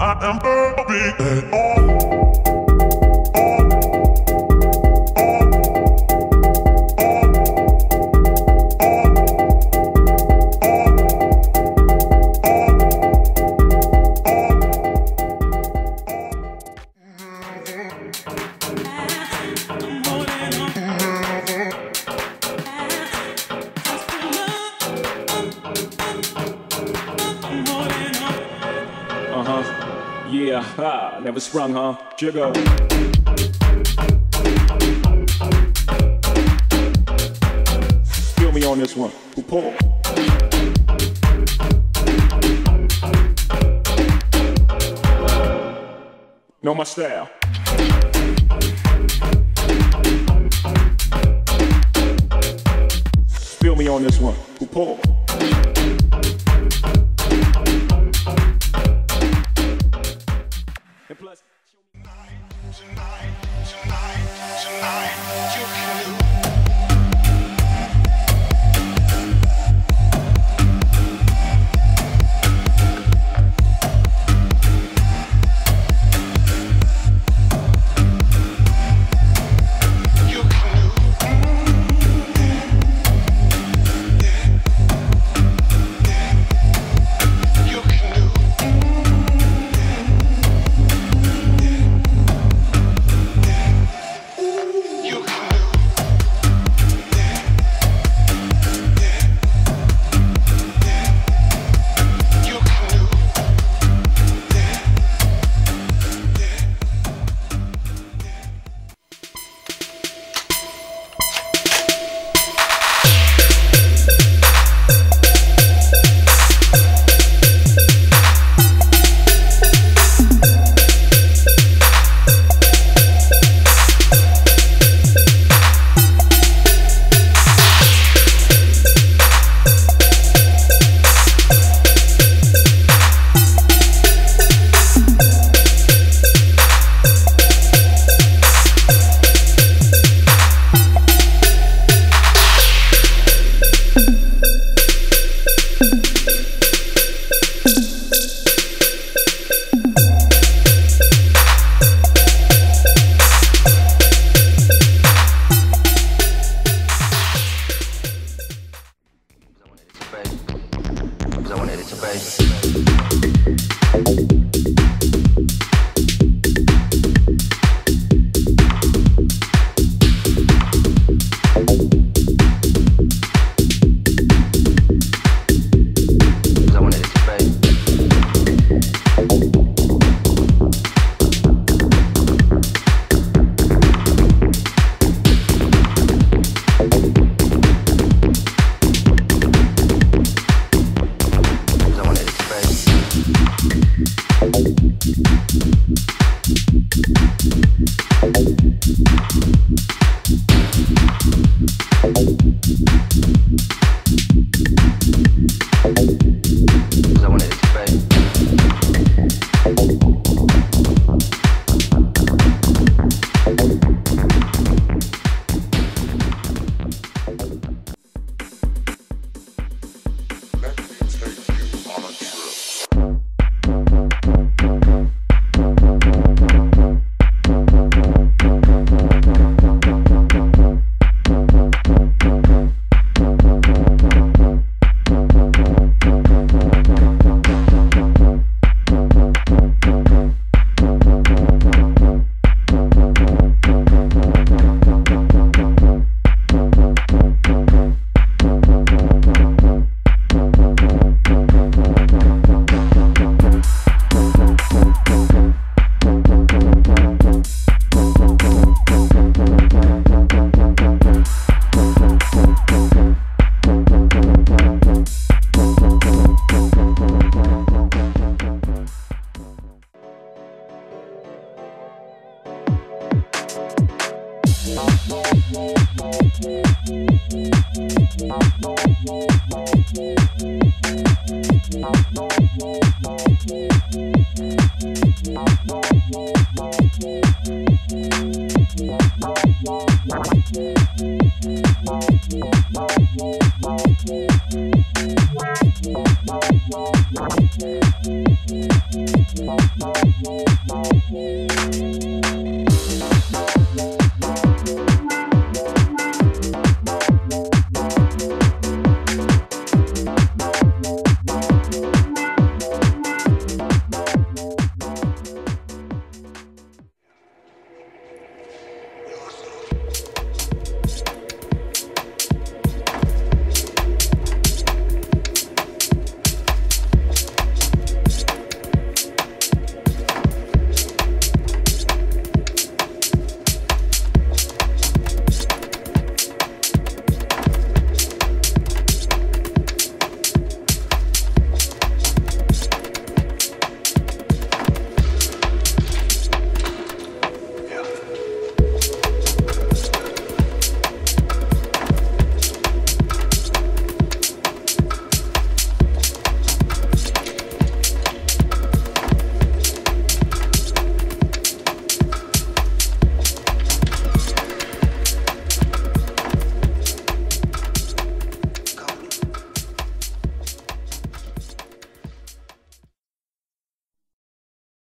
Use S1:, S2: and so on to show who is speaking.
S1: I am perfect at all.
S2: Yeah, ha. Never sprung, huh? Jigga. Feel me on this one. Who pull? Know my style. Feel me on this one. Who pull?
S3: I wanted it to base.
S4: Thank you.